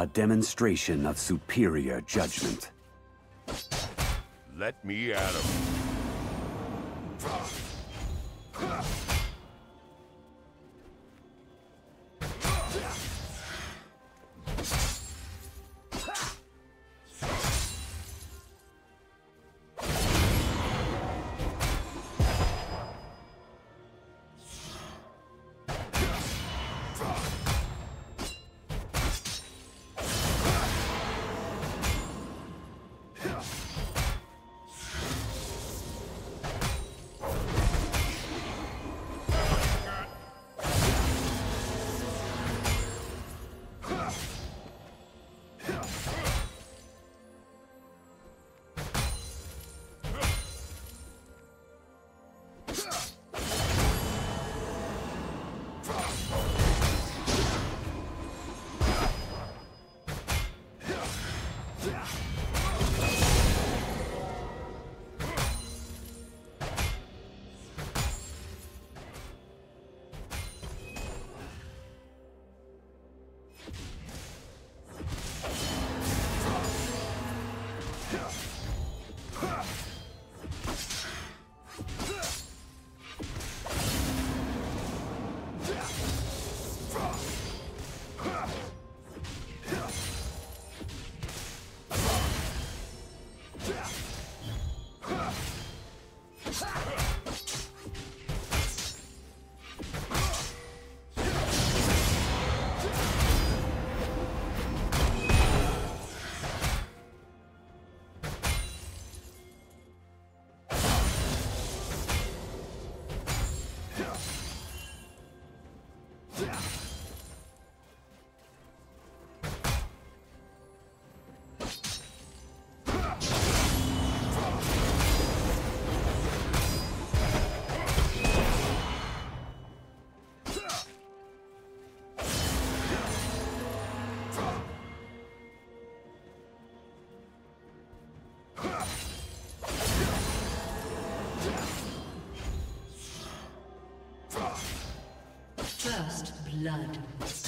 A demonstration of superior judgment. Let me at him. Blood.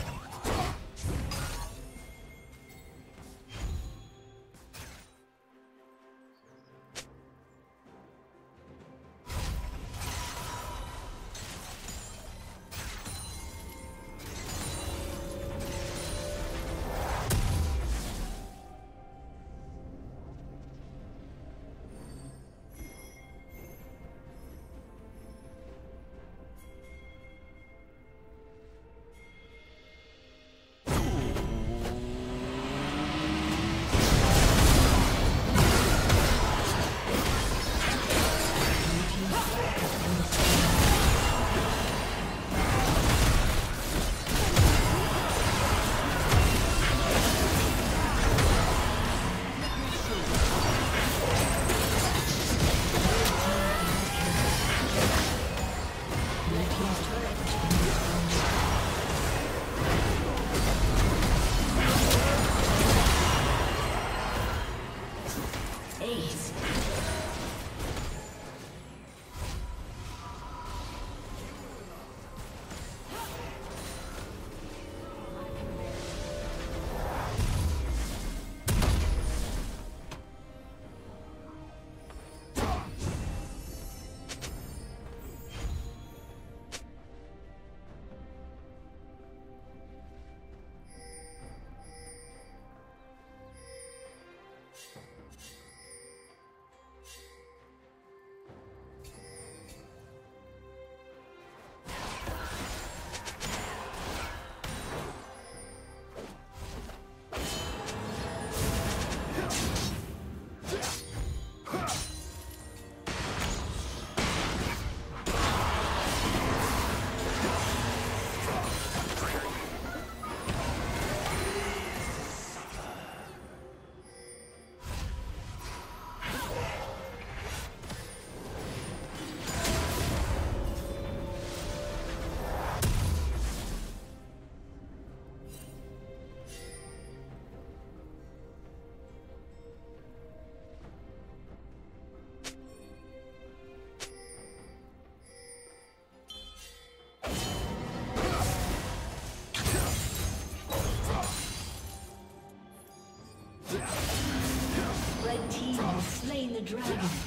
Slain the dragon.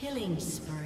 Killing spree.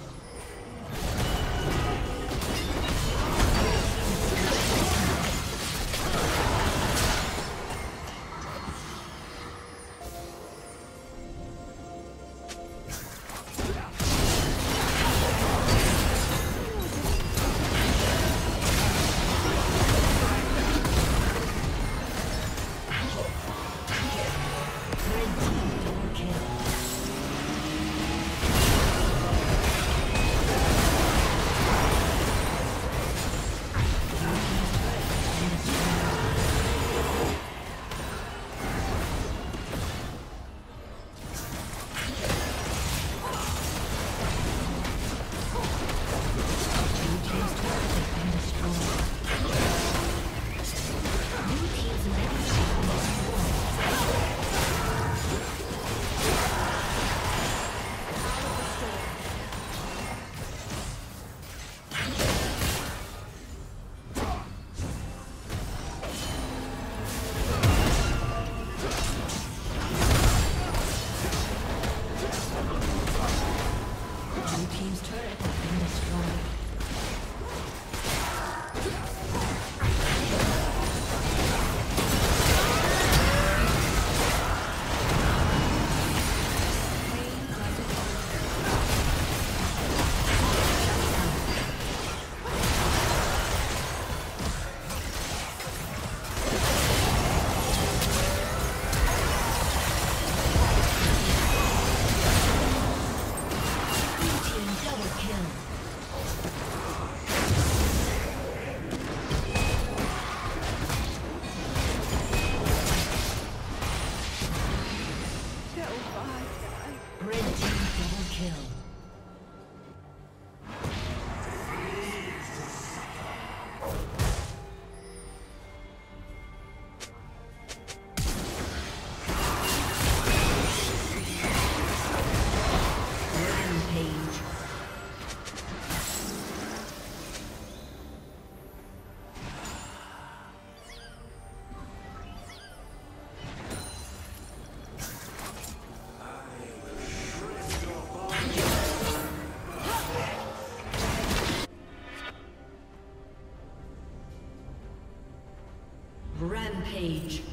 Rampage.